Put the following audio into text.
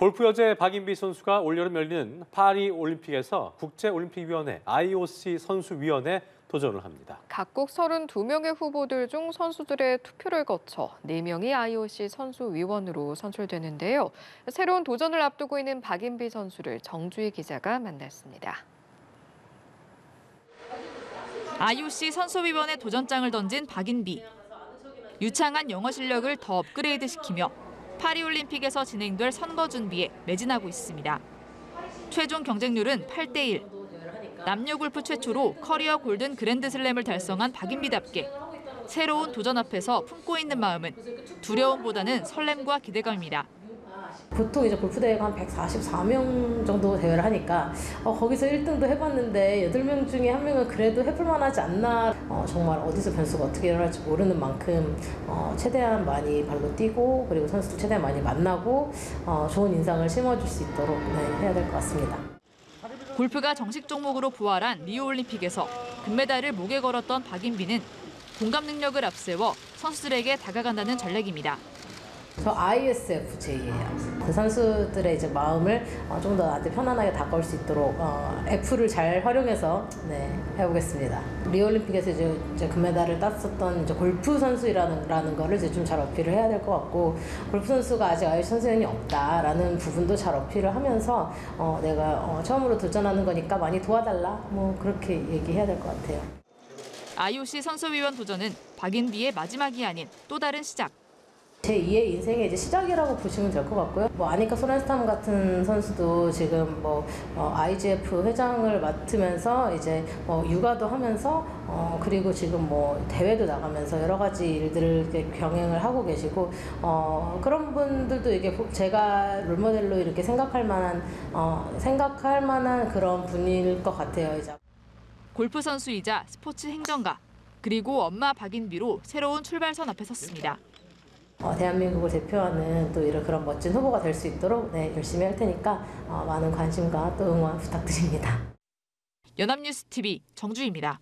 골프 여제 박인비 선수가 올여름 열리는 파리 올림픽에서 국제올림픽위원회 IOC 선수위원회 도전을 합니다. 각국 32명의 후보들 중 선수들의 투표를 거쳐 4명이 IOC 선수위원으로 선출되는데요. 새로운 도전을 앞두고 있는 박인비 선수를 정주희 기자가 만났습니다. IOC 선수위원회 도전장을 던진 박인비. 유창한 영어 실력을 더 업그레이드시키며 파리올림픽에서 진행될 선거 준비에 매진하고 있습니다. 최종 경쟁률은 8대 1. 남녀 골프 최초로 커리어 골든 그랜드슬램을 달성한 박인비답게 새로운 도전 앞에서 품고 있는 마음은 두려움보다는 설렘과 기대감입니다. 보통 이제 골프 대회가 한 144명 정도 대회를 하니까 어, 거기서 1등도 해봤는데 8명 중에 한 명은 그래도 해볼 만 하지 않나 어, 정말 어디서 변수가 어떻게 일어날지 모르는 만큼 어, 최대한 많이 발로 뛰고 그리고 선수들 최대한 많이 만나고 어, 좋은 인상을 심어줄 수 있도록 네, 해야 될 것 같습니다. 골프가 정식 종목으로 부활한 리우올림픽에서 금메달을 목에 걸었던 박인비는 공감 능력을 앞세워 선수들에게 다가간다는 전략입니다. 저 ISFJ예요. 그 선수들의 이제 마음을 어, 좀더 나한테 편안하게 다가올 수 있도록 어, F를 잘 활용해서 네, 해보겠습니다. 리올림픽에서 이제, 이제 금메달을 땄었던 이제 골프 선수라는 라는 거를 이제 좀 잘 어필을 해야 될 것 같고 골프 선수가 아직 아예 선수연이 없다라는 부분도 잘 어필을 하면서 어, 내가 어, 처음으로 도전하는 거니까 많이 도와달라 뭐 그렇게 얘기해야 될 것 같아요. IOC 선수위원 도전은 박인비의 마지막이 아닌 또 다른 시작. 제 2의 인생의 이제 시작이라고 보시면 될 것 같고요. 뭐 아니카 소렌스탐 같은 선수도 지금 뭐 어, IGF 회장을 맡으면서 이제 뭐 육아도 하면서 어, 그리고 지금 뭐 대회도 나가면서 여러 가지 일들을 이렇게 병행을 하고 계시고 어, 그런 분들도 이게 제가 롤모델로 이렇게 생각할 만한 어, 생각할 만한 그런 분일 것 같아요. 이제. 골프 선수이자 스포츠 행정가 그리고 엄마 박인비로 새로운 출발선 앞에 섰습니다. 어, 대한민국을 대표하는 또 이런 그런 멋진 후보가 될 수 있도록 네, 열심히 할 테니까 어, 많은 관심과 또 응원 부탁드립니다. 연합뉴스 TV 정주입니다.